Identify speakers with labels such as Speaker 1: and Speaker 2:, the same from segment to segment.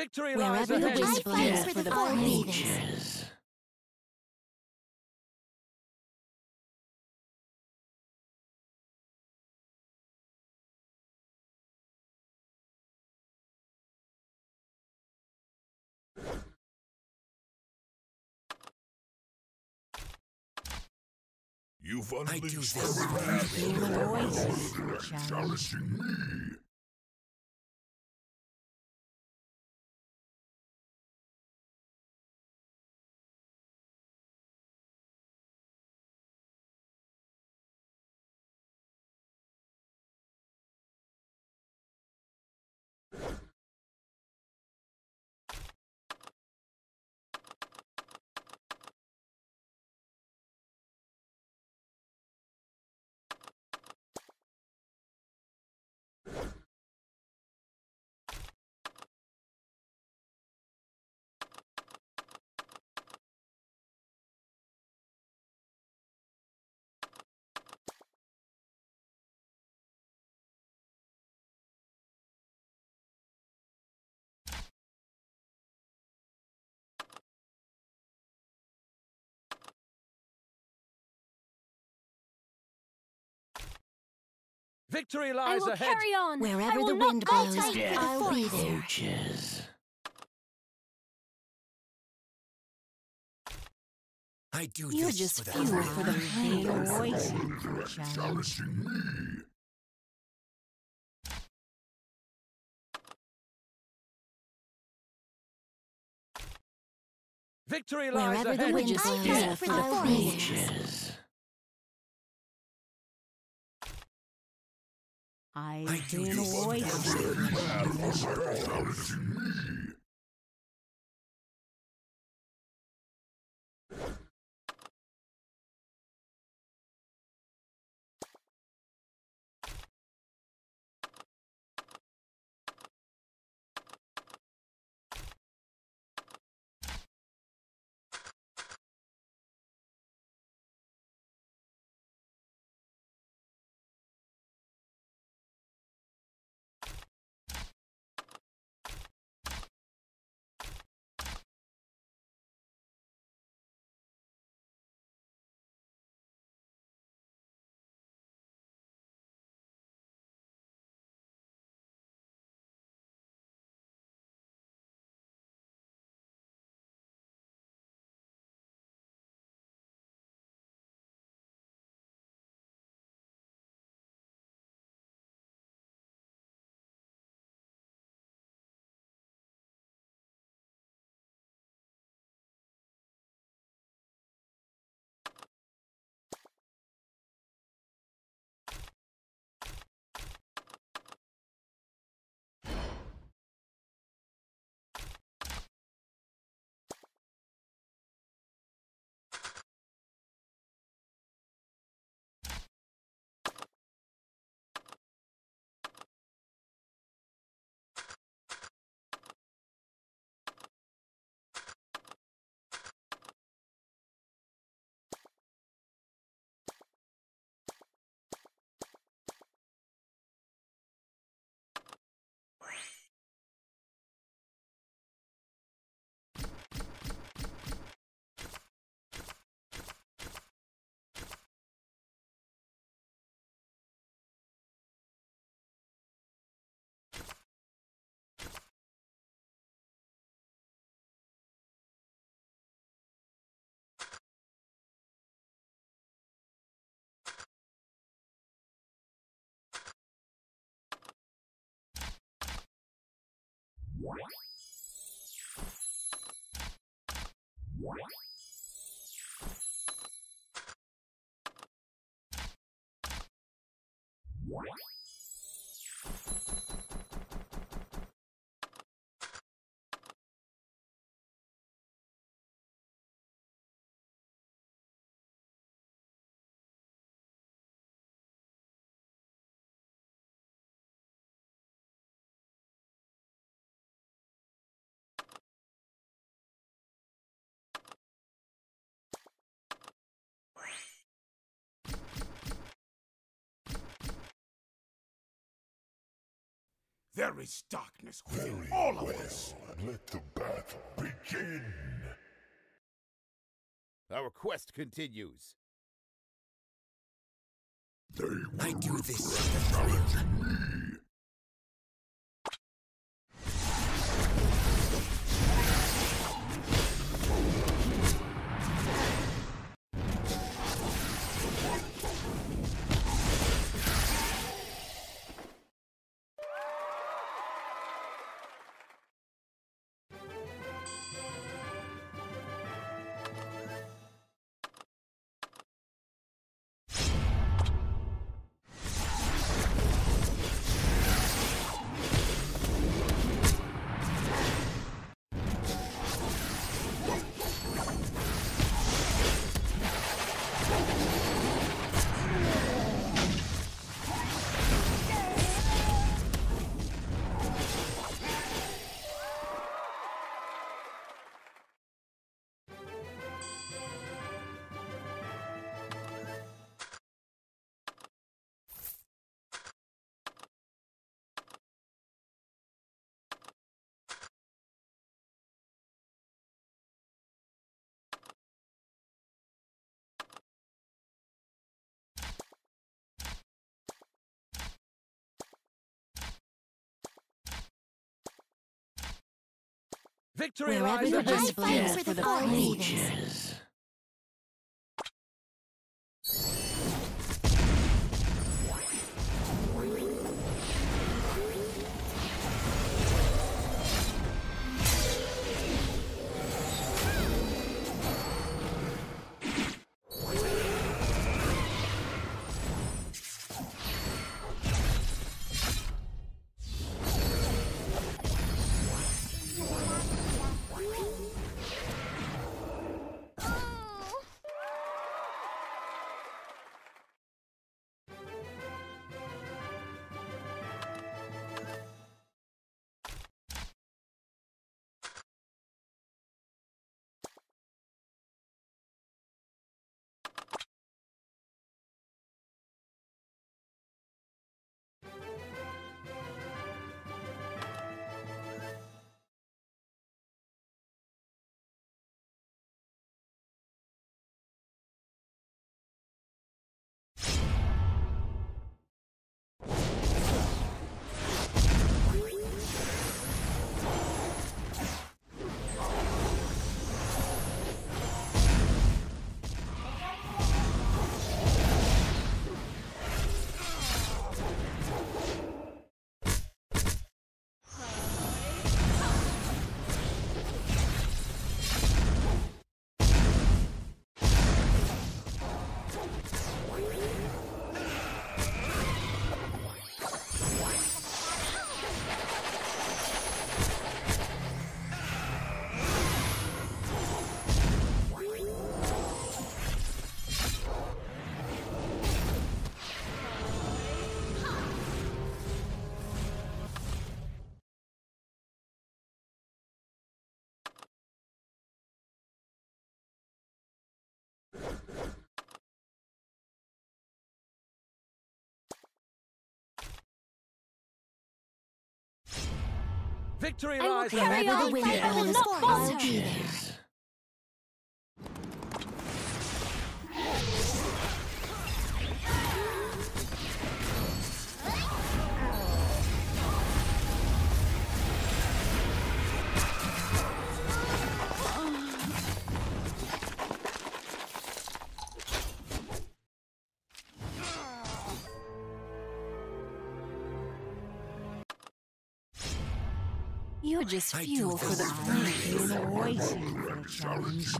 Speaker 1: Victory lies
Speaker 2: Wherever the
Speaker 1: ahead.
Speaker 2: wind
Speaker 3: I
Speaker 2: blows
Speaker 3: fight
Speaker 2: for
Speaker 3: for
Speaker 2: the
Speaker 3: the
Speaker 2: poor
Speaker 3: maidens.
Speaker 2: maidens.
Speaker 4: You've
Speaker 5: I do
Speaker 4: unleashed
Speaker 5: this.
Speaker 4: the wrath
Speaker 1: Victory
Speaker 3: I will
Speaker 1: ahead.
Speaker 3: carry on. I
Speaker 2: Wherever
Speaker 3: will
Speaker 2: the
Speaker 3: not
Speaker 2: wind
Speaker 3: I'll
Speaker 2: blows,
Speaker 3: fight
Speaker 2: I'll be there.
Speaker 5: Roaches. I do
Speaker 2: You
Speaker 5: this
Speaker 2: just
Speaker 5: for the
Speaker 2: feel for the pain voices
Speaker 4: Lord,
Speaker 2: challenge.
Speaker 4: challenging me.
Speaker 1: Victory lies
Speaker 2: Wherever the
Speaker 1: ahead.
Speaker 2: wind
Speaker 3: I
Speaker 2: blows
Speaker 3: fight for the
Speaker 2: I'll
Speaker 3: forest.
Speaker 2: be there.
Speaker 5: Roaches.
Speaker 2: I
Speaker 5: I do
Speaker 2: hear
Speaker 5: this
Speaker 4: What?
Speaker 6: There is darkness within all of us.
Speaker 4: Let the battle begin.
Speaker 7: Our quest continues.
Speaker 4: They
Speaker 8: I do this.
Speaker 4: challenge me.
Speaker 7: Victory
Speaker 3: Wherever
Speaker 7: lies
Speaker 3: the
Speaker 7: ahead.
Speaker 3: whisper is for the creatures.
Speaker 7: Victory
Speaker 2: I will
Speaker 7: lies
Speaker 2: carry
Speaker 7: ahead.
Speaker 3: Wherever the
Speaker 2: on. I will
Speaker 3: blows,
Speaker 2: not
Speaker 3: I'll
Speaker 2: falter.
Speaker 3: You're just fuel for the flame.
Speaker 4: Waiting for a challenge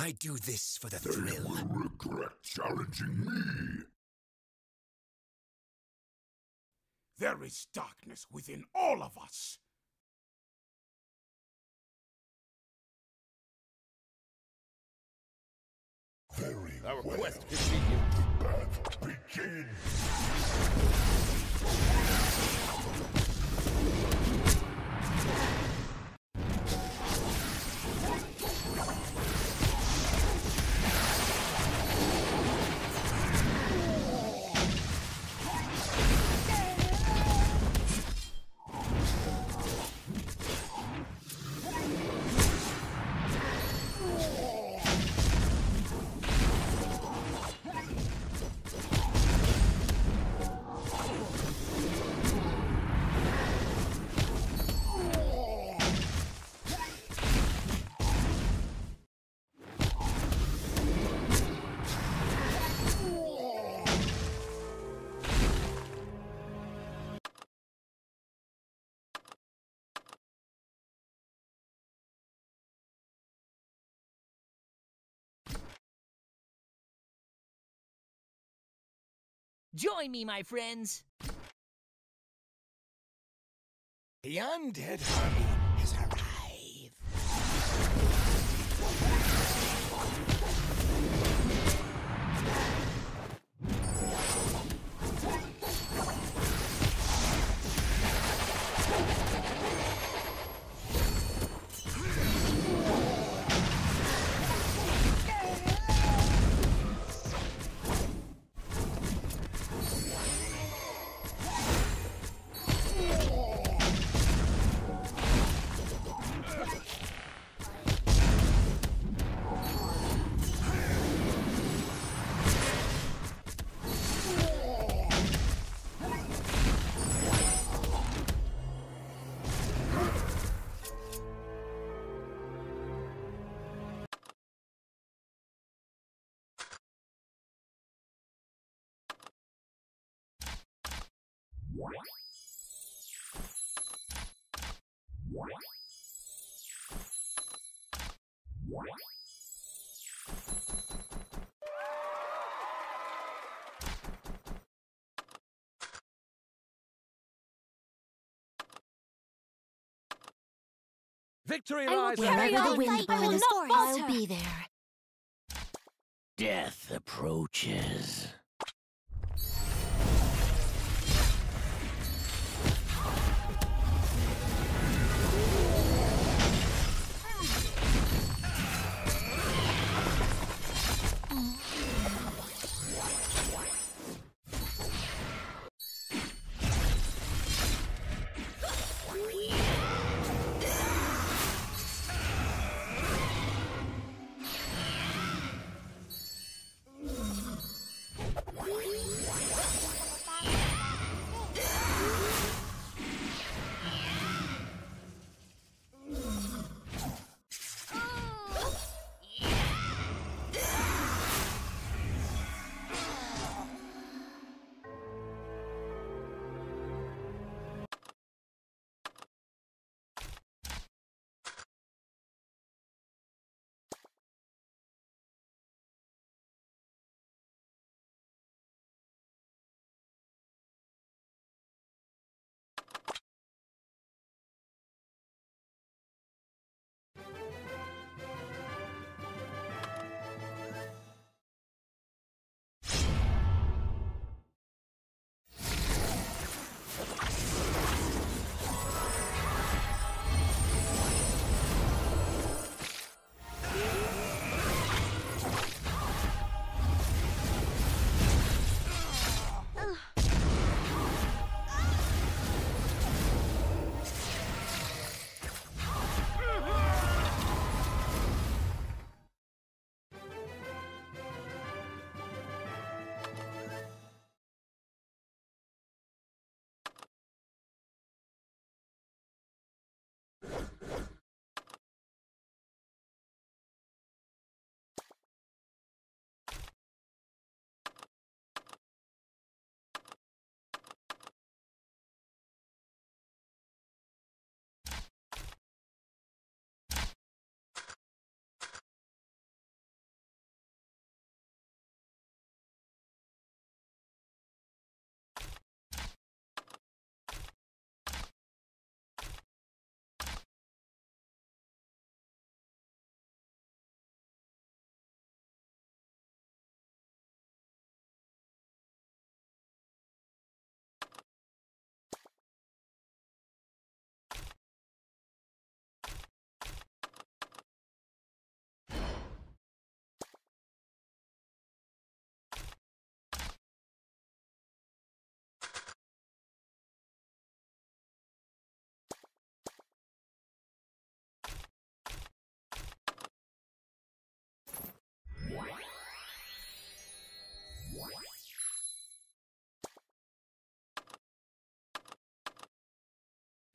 Speaker 9: I do this for the
Speaker 8: They
Speaker 9: thrill.
Speaker 8: will regret challenging me.
Speaker 6: There is darkness within all of us.
Speaker 8: Very
Speaker 7: Our
Speaker 8: well.
Speaker 7: quest continues.
Speaker 10: Join me, my friends.
Speaker 9: The undead army
Speaker 7: Victory lies
Speaker 3: carry on
Speaker 2: the wind
Speaker 3: fight. I will
Speaker 2: blows,
Speaker 3: not
Speaker 2: I'll be there.
Speaker 10: Death approaches.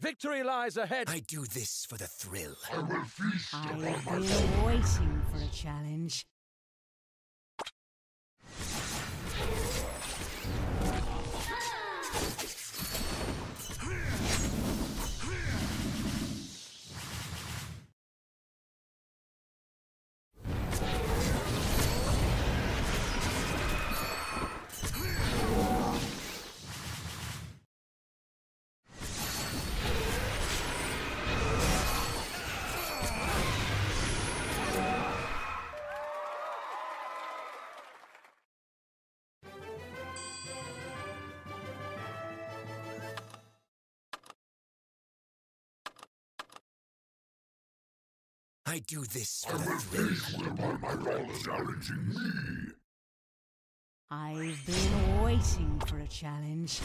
Speaker 2: Victory lies ahead.
Speaker 8: I do this for the thrill.
Speaker 7: I will feast
Speaker 4: I've
Speaker 7: upon my
Speaker 4: been waiting for a challenge.
Speaker 8: I do this
Speaker 7: I
Speaker 8: for the
Speaker 7: will
Speaker 8: thrill.
Speaker 7: feast upon my all challenging me.
Speaker 4: I've been waiting for a challenge.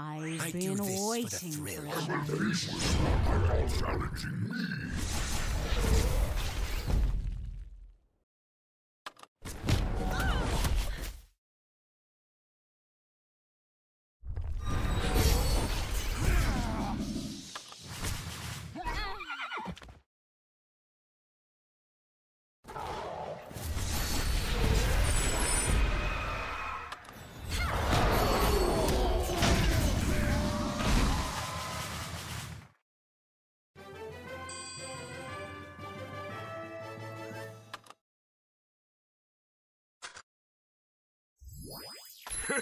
Speaker 4: I've
Speaker 8: I
Speaker 4: been
Speaker 8: this for the
Speaker 4: waiting for
Speaker 8: thrill.
Speaker 4: a
Speaker 8: I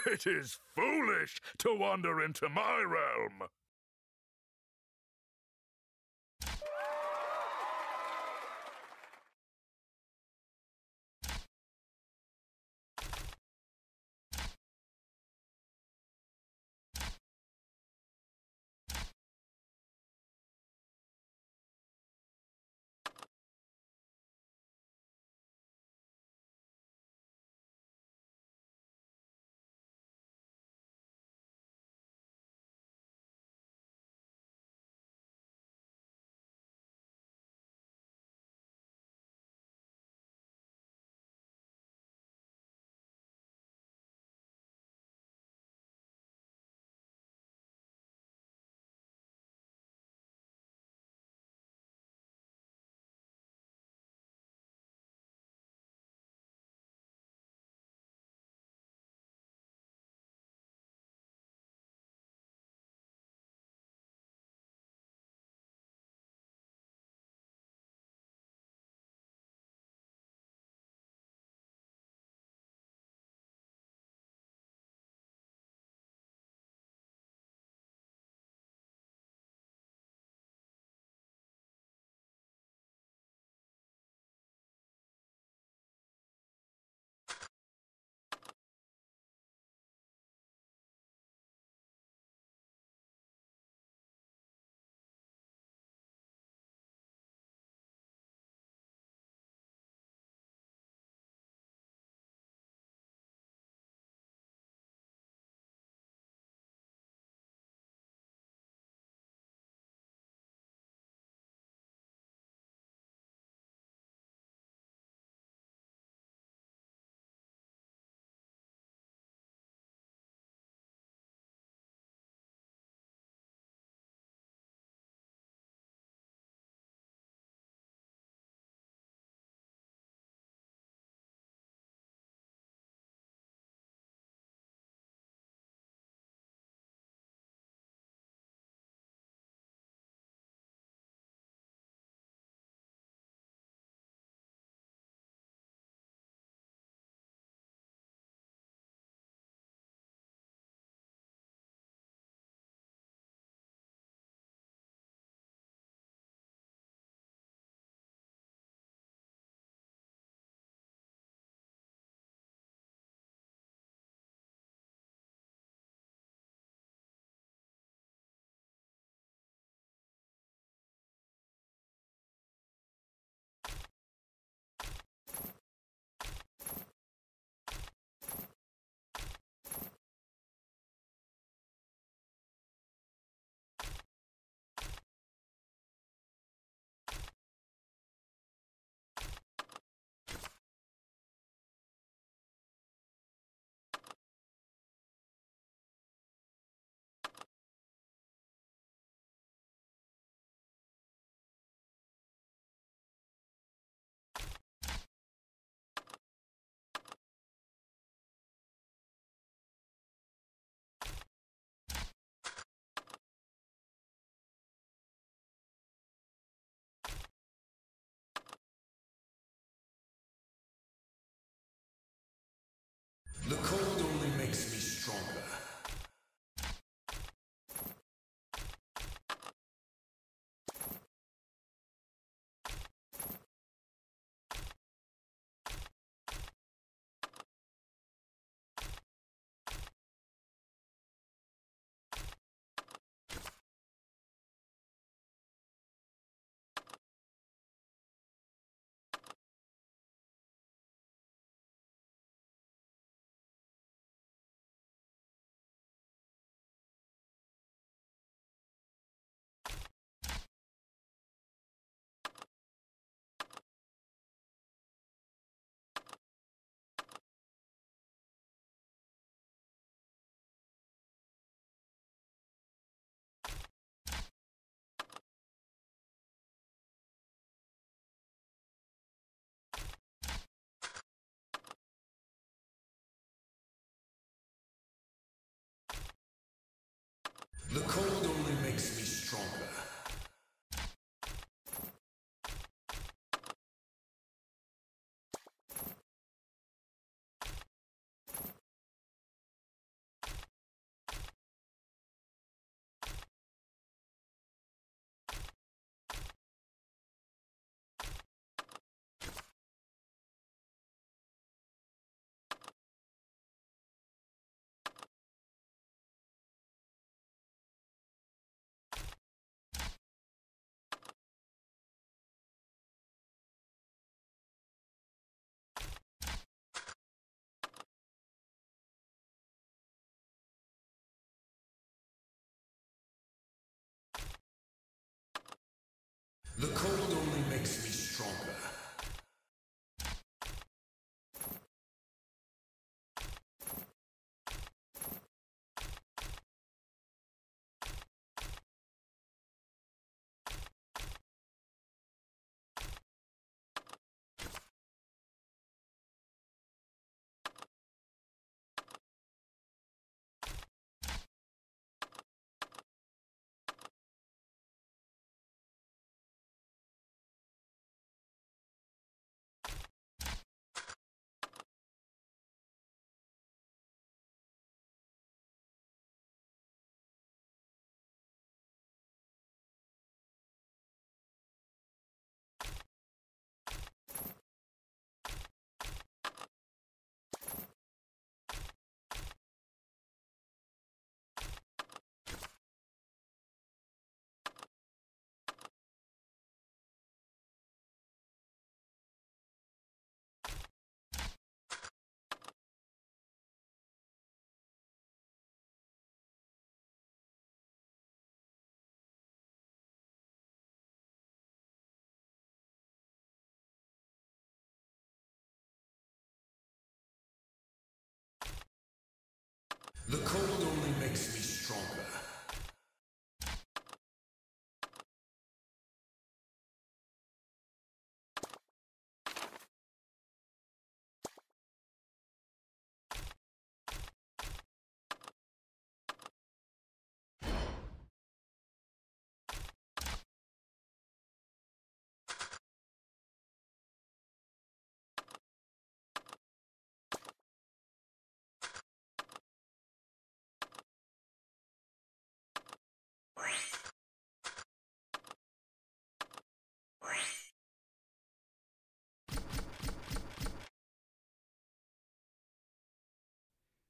Speaker 5: It is foolish to wander into my realm.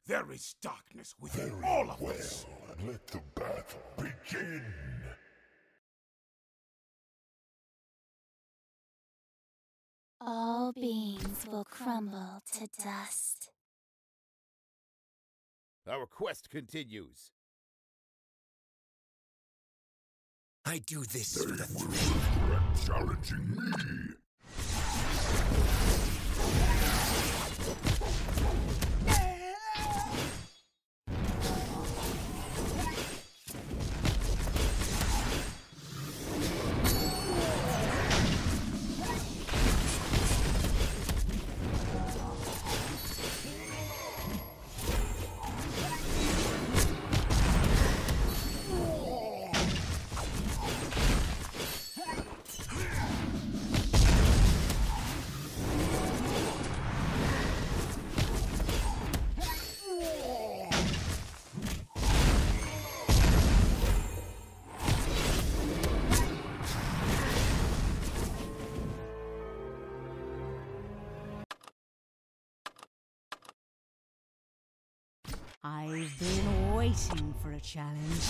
Speaker 6: There is darkness within all of
Speaker 5: well,
Speaker 6: us.
Speaker 5: let the battle begin.
Speaker 3: All beings will crumble to dust.
Speaker 6: Our quest continues.
Speaker 8: I do this
Speaker 5: They
Speaker 8: for the
Speaker 5: will
Speaker 8: thrill.
Speaker 5: challenging me.
Speaker 4: I've been waiting for a challenge.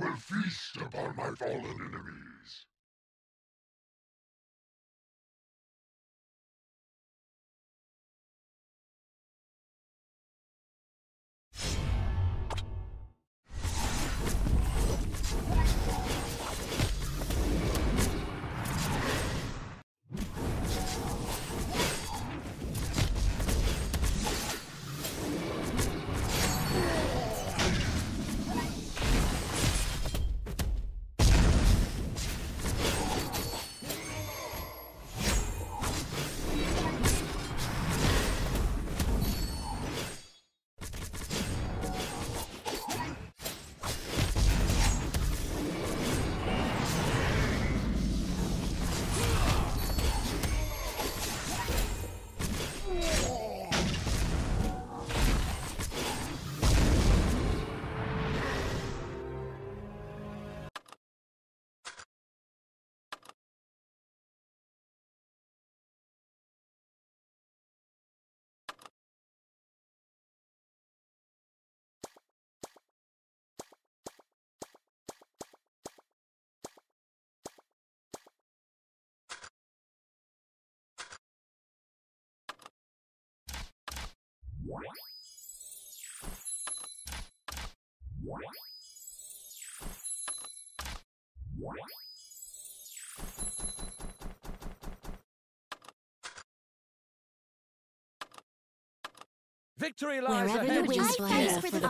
Speaker 5: Will feast upon my fallen enemies.
Speaker 6: Victory lies
Speaker 2: Wherever
Speaker 6: ahead.
Speaker 2: the wind
Speaker 3: I
Speaker 2: blows
Speaker 3: fight for
Speaker 2: for
Speaker 3: the
Speaker 2: the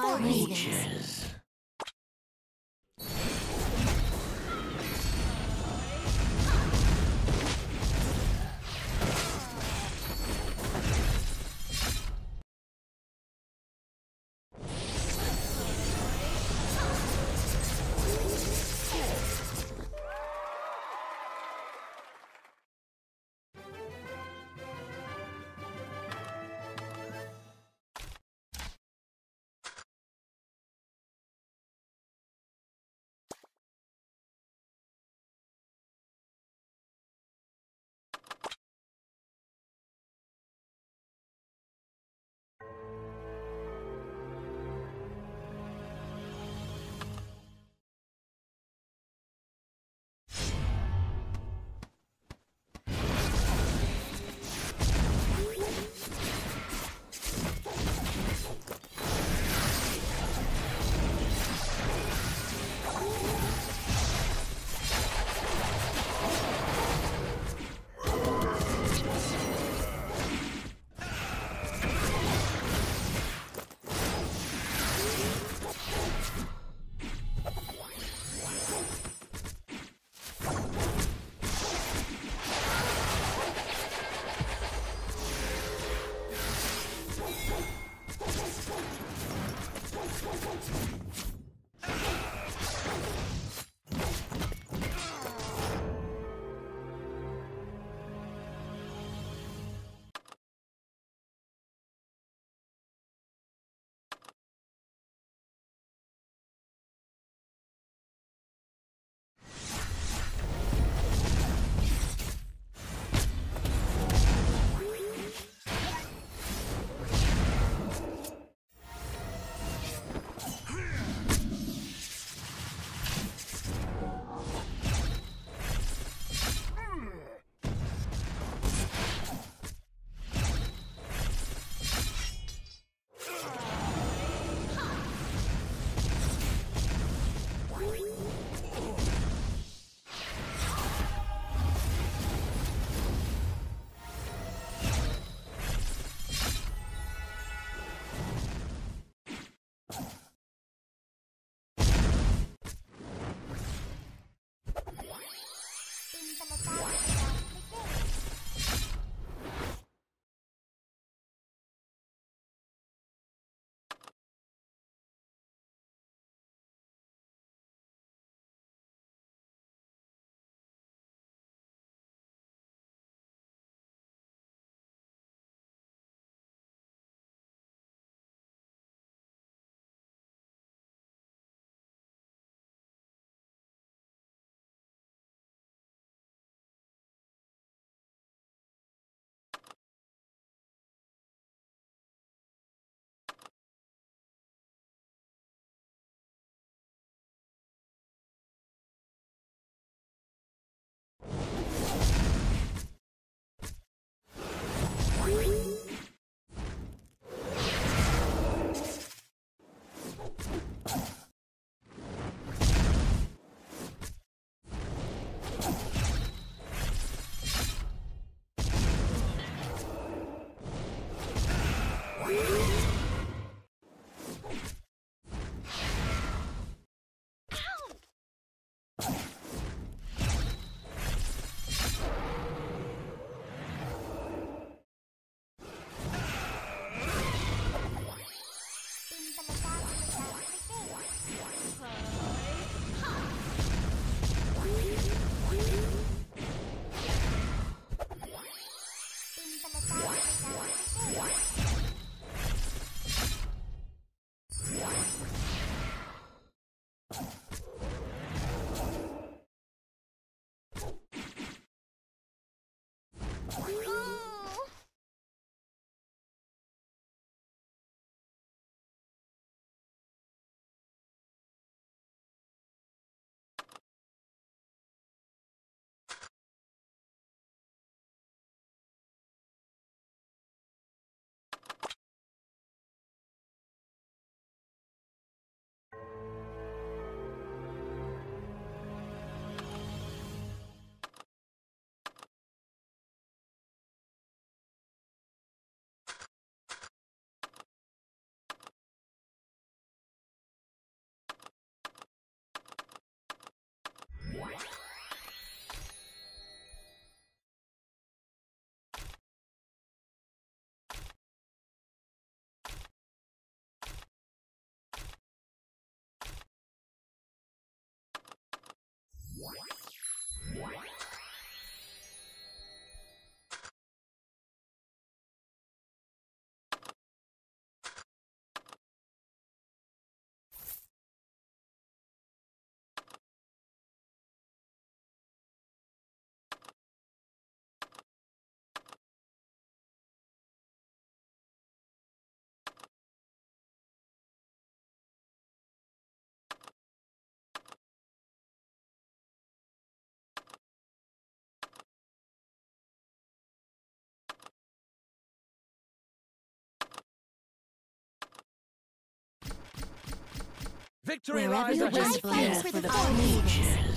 Speaker 2: Victory
Speaker 4: Wherever
Speaker 2: lies
Speaker 4: the
Speaker 3: I
Speaker 2: ahead.
Speaker 4: wind blows
Speaker 3: for the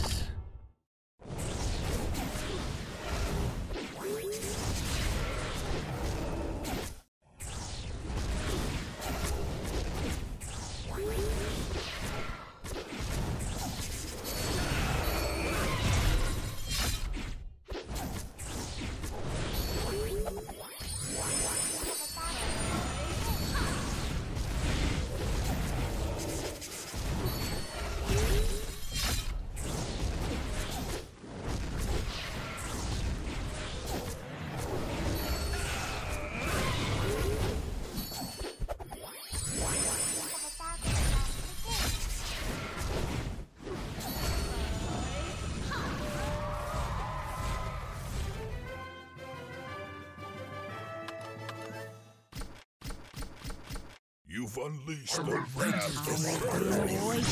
Speaker 4: the
Speaker 5: unleashed the wrath of
Speaker 7: upon my
Speaker 4: Waiting.
Speaker 7: following.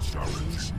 Speaker 7: Challenge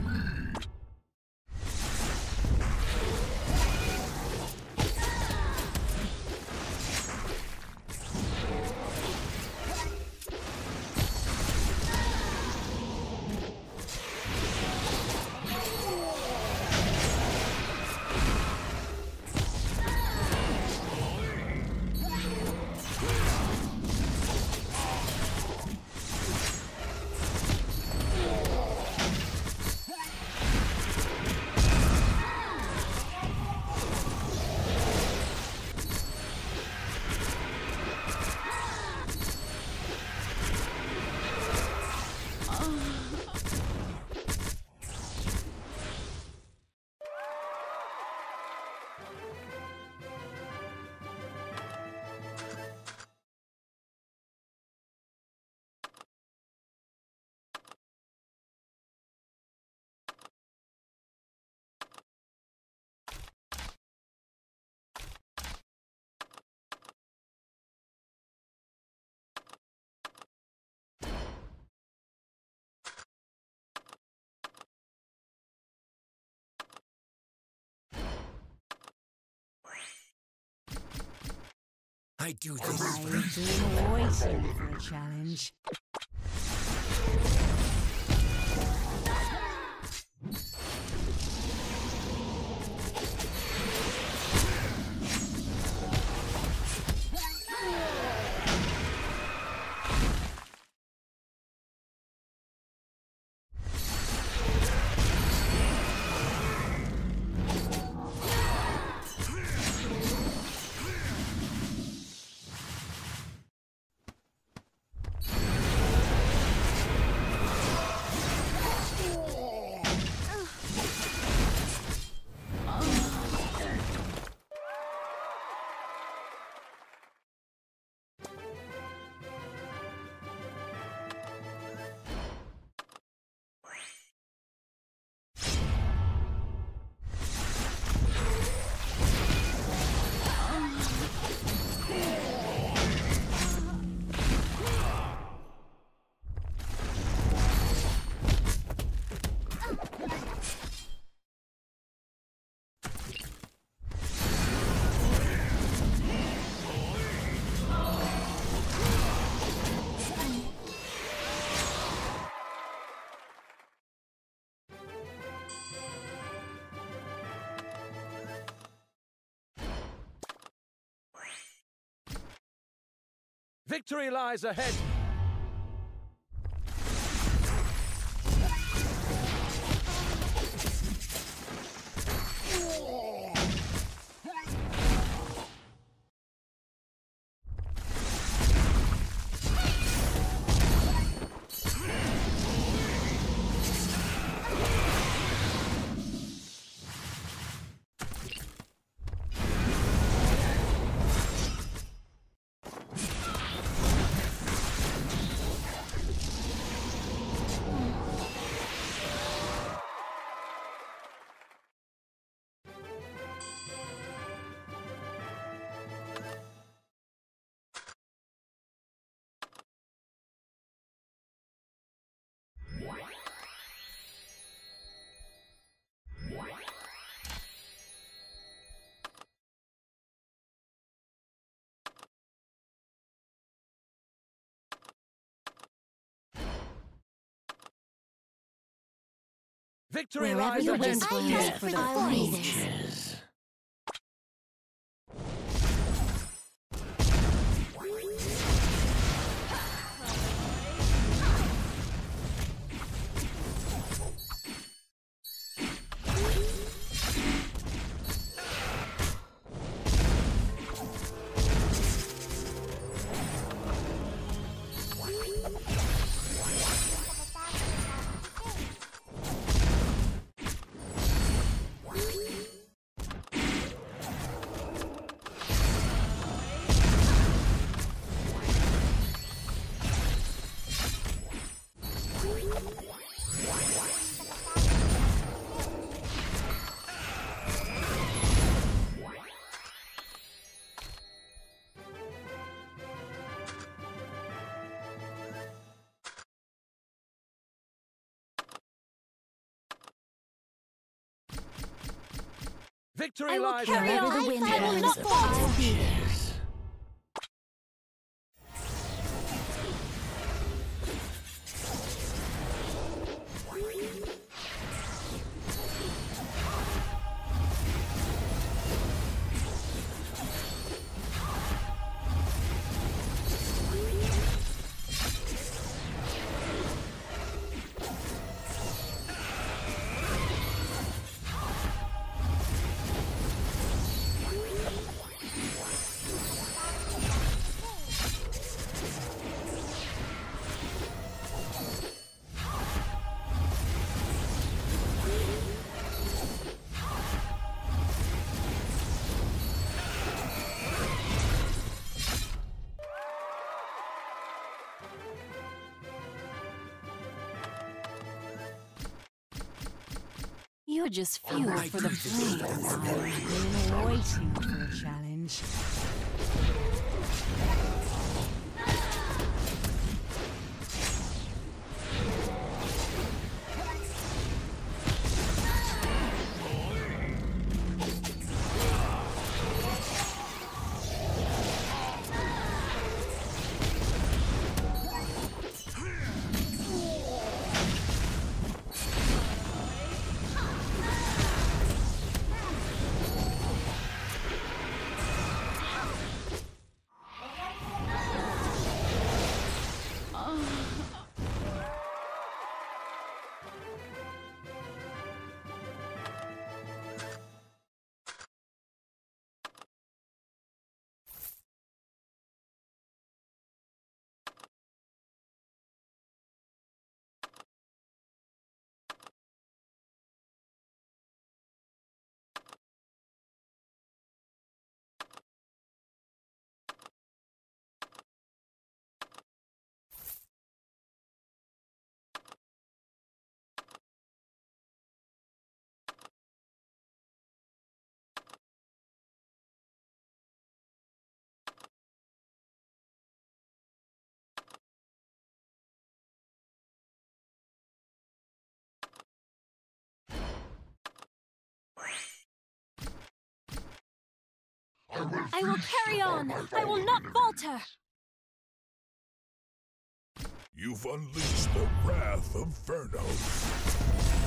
Speaker 8: I do this
Speaker 4: been waiting for a challenge.
Speaker 2: Victory lies ahead. Victory
Speaker 4: Wherever
Speaker 2: lies
Speaker 4: the
Speaker 2: ahead.
Speaker 3: I
Speaker 4: blows
Speaker 3: fight
Speaker 4: for
Speaker 3: for
Speaker 4: the
Speaker 3: the
Speaker 4: breezes.
Speaker 10: Roaches.
Speaker 2: Victory
Speaker 3: I will
Speaker 2: lies
Speaker 3: carry
Speaker 2: ahead.
Speaker 3: on.
Speaker 4: The wind
Speaker 3: I will
Speaker 4: blows,
Speaker 3: not falter.
Speaker 4: I'll be there.
Speaker 10: Roaches.
Speaker 4: You're just oh
Speaker 8: fuel
Speaker 4: for the flames. I've been waiting for a challenge.
Speaker 7: I will,
Speaker 3: carry on. I will not falter.
Speaker 5: You've unleashed the wrath of Verno.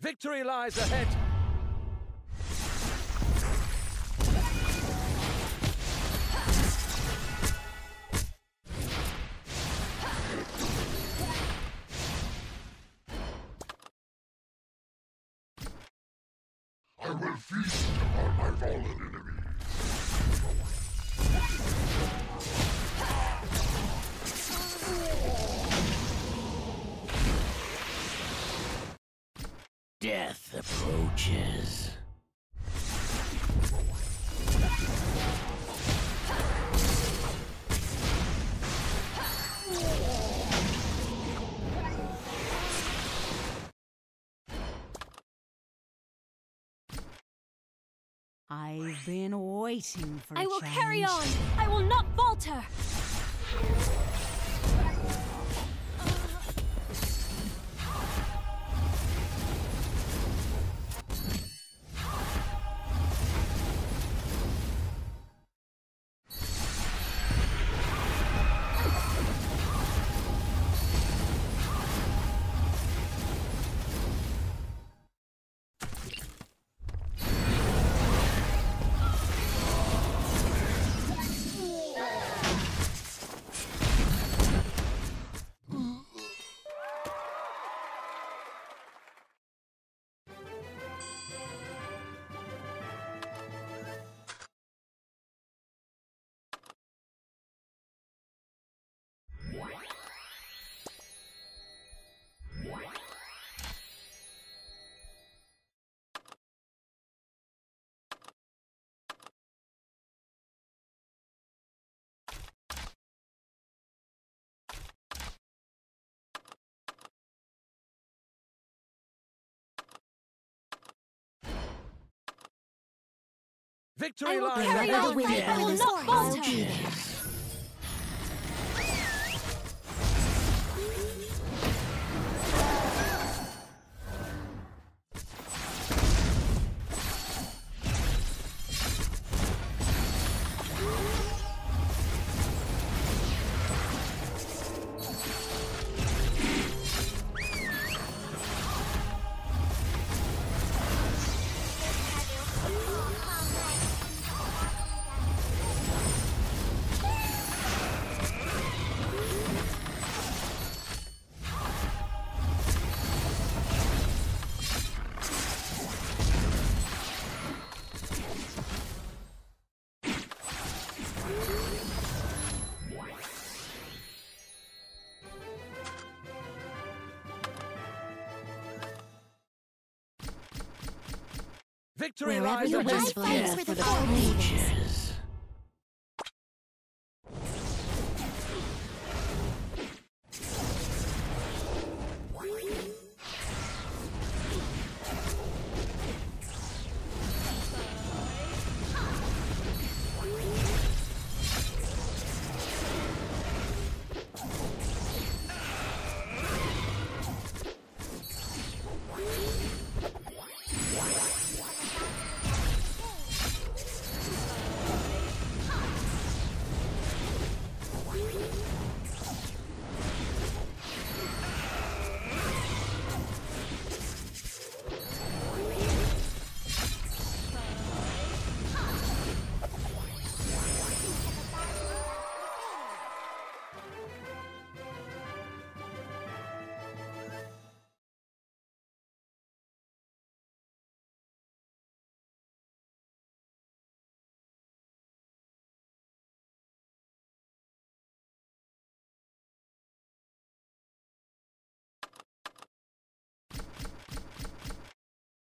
Speaker 10: Victory lies ahead.
Speaker 4: I've been waiting for a
Speaker 2: I will
Speaker 4: challenge.
Speaker 2: carry on. I will not falter.
Speaker 10: Victory
Speaker 2: I will
Speaker 10: lies
Speaker 2: carry
Speaker 10: ahead.
Speaker 2: on. I will not falter. Wherever
Speaker 10: ahead.
Speaker 2: wish fights for the fallen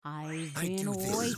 Speaker 4: I've
Speaker 8: I
Speaker 4: been waiting.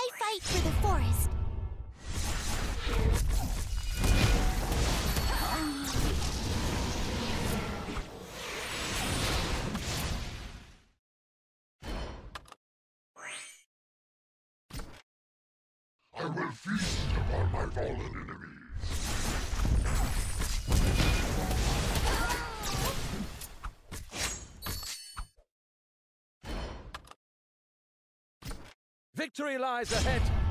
Speaker 2: I fight for the forest.
Speaker 11: I will feast upon my fallen enemies.
Speaker 12: Victory lies ahead.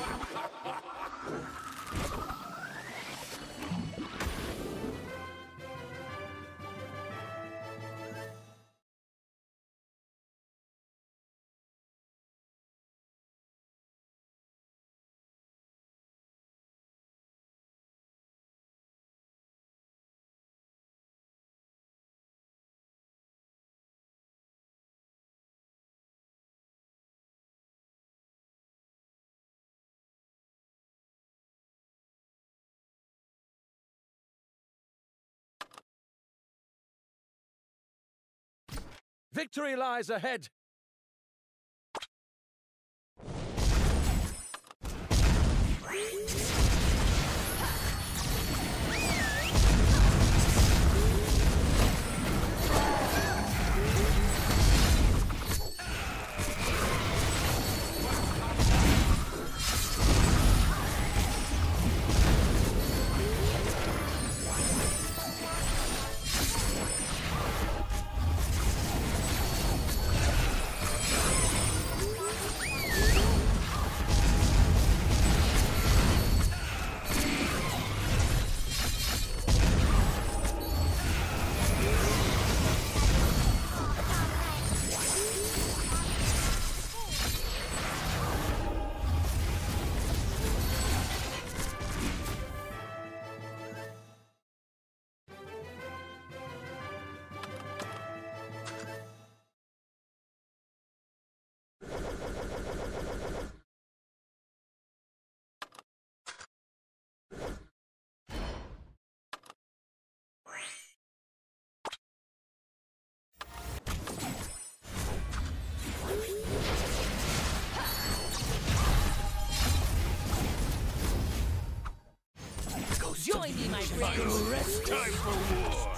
Speaker 12: Ha ha ha! Victory lies ahead! Join me, my friend.
Speaker 9: Rest
Speaker 5: time for war.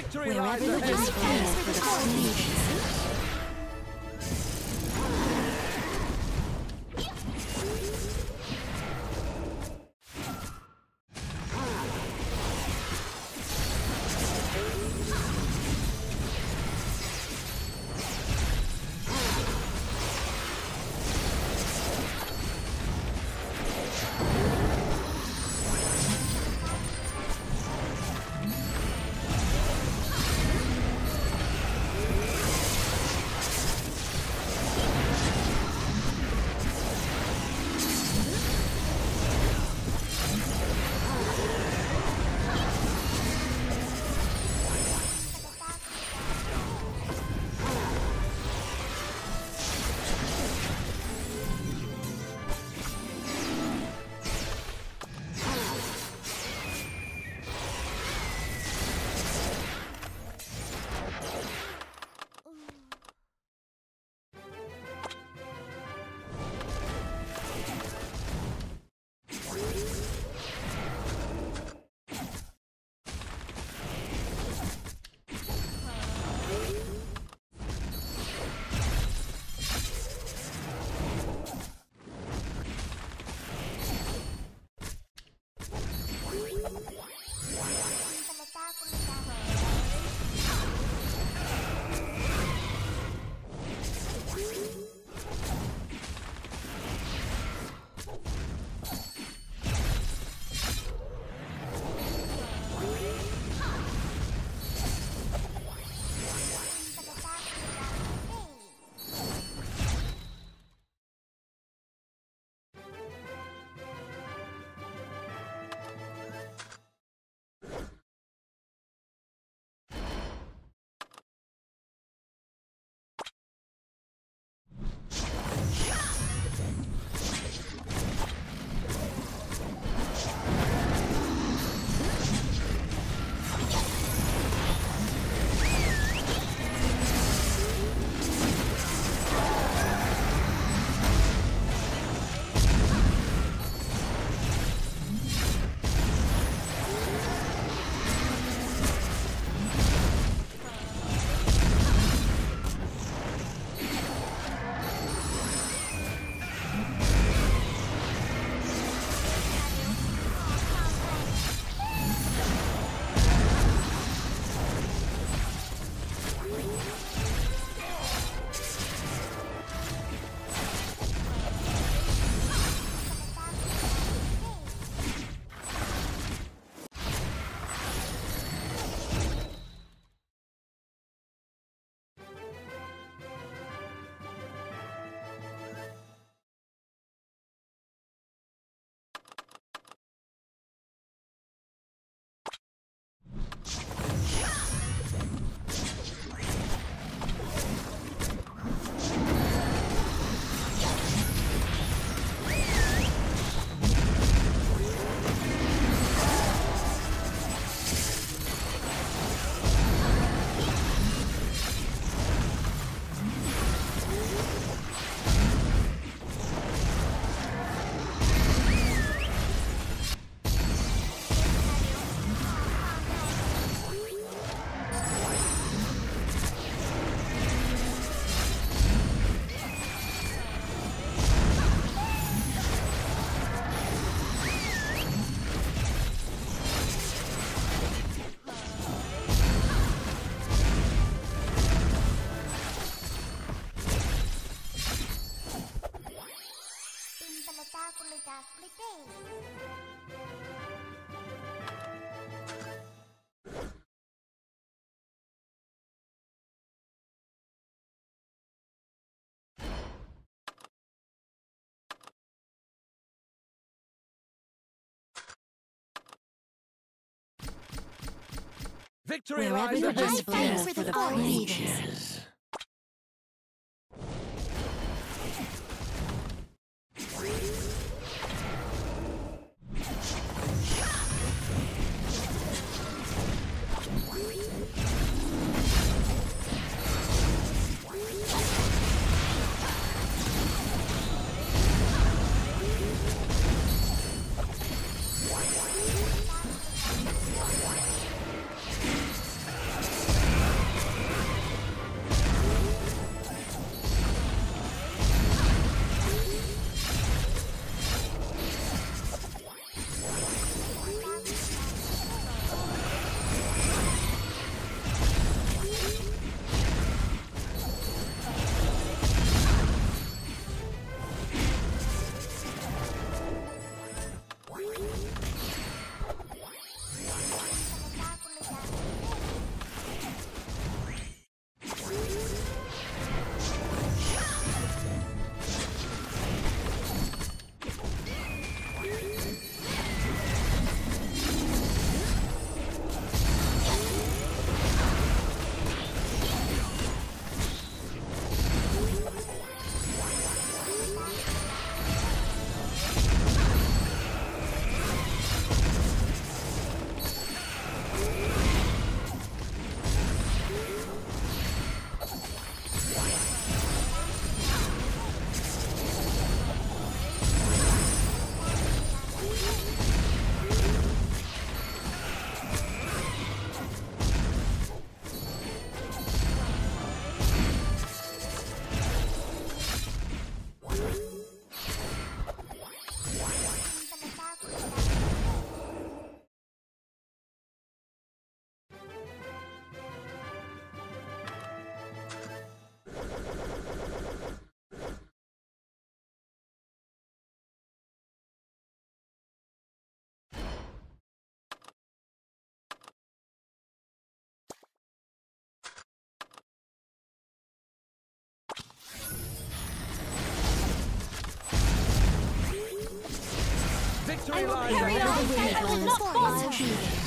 Speaker 2: Victory
Speaker 3: Wherever
Speaker 2: lies
Speaker 3: the
Speaker 2: ahead. Victory
Speaker 3: Wherever
Speaker 2: lies
Speaker 3: the blows
Speaker 13: for the
Speaker 3: the Victory lies
Speaker 2: Carry on, fight for the falter.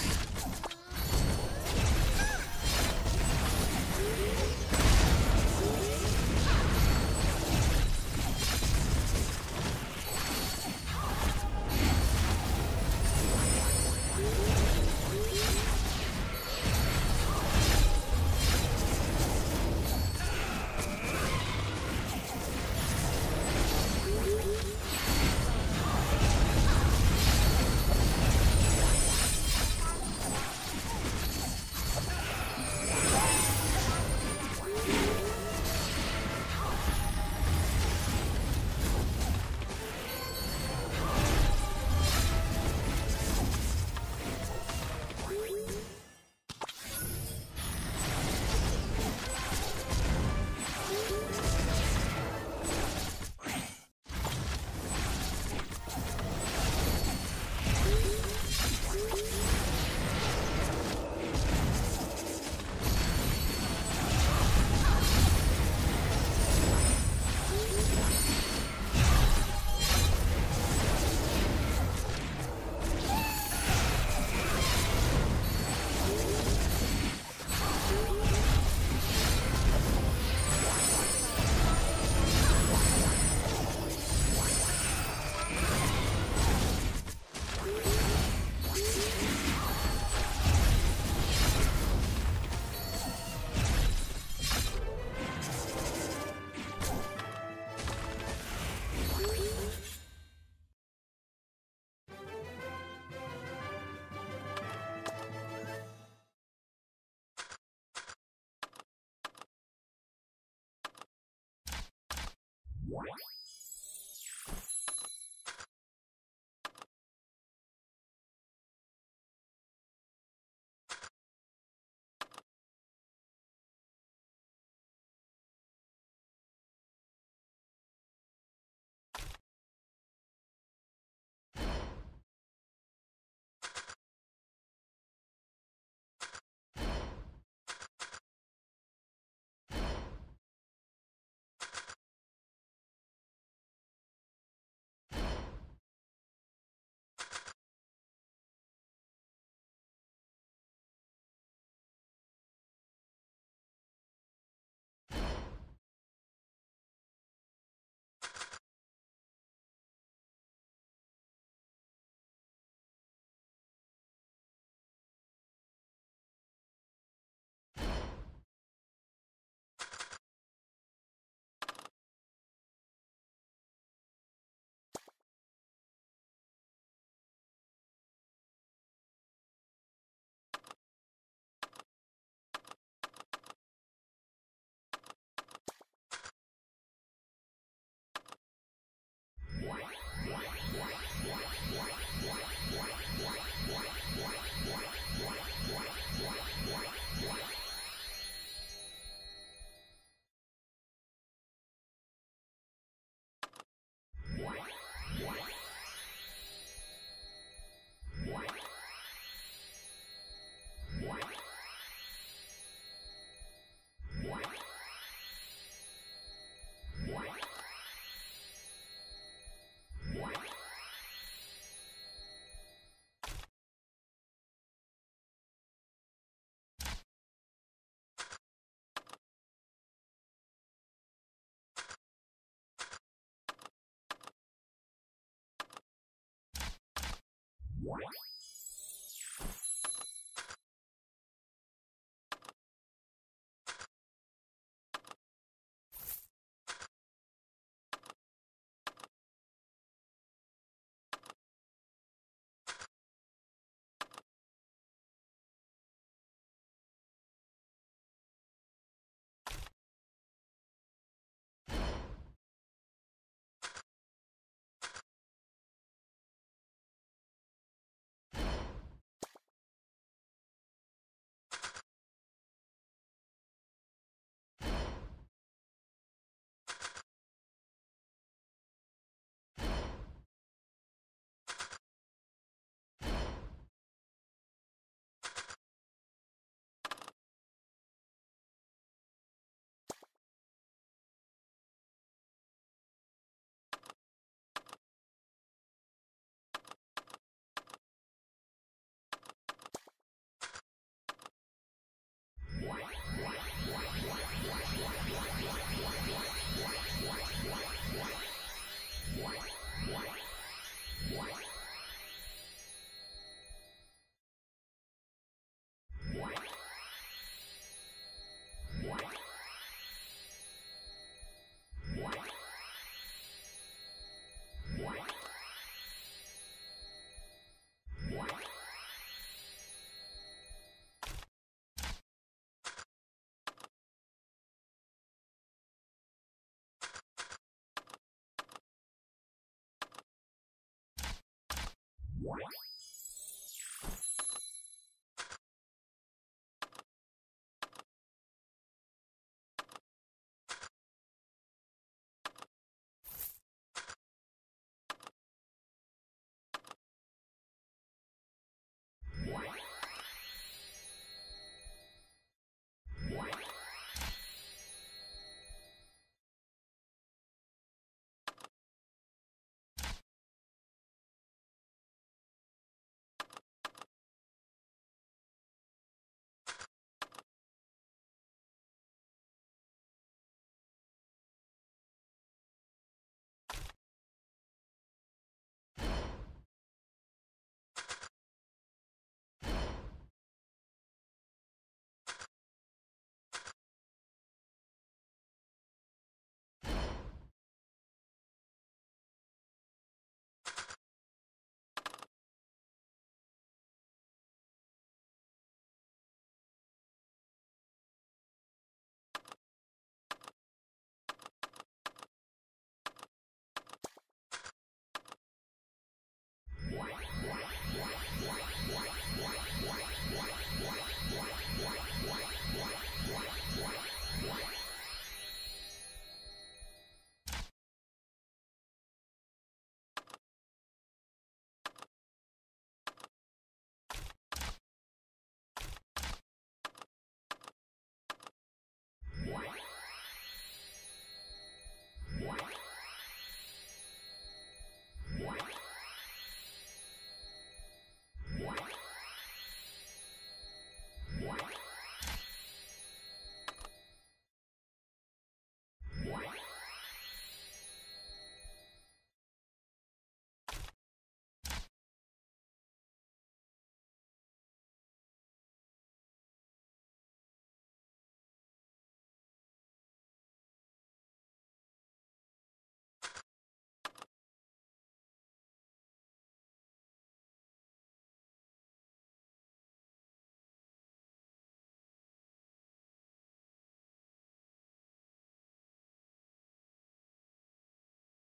Speaker 2: What?
Speaker 8: What?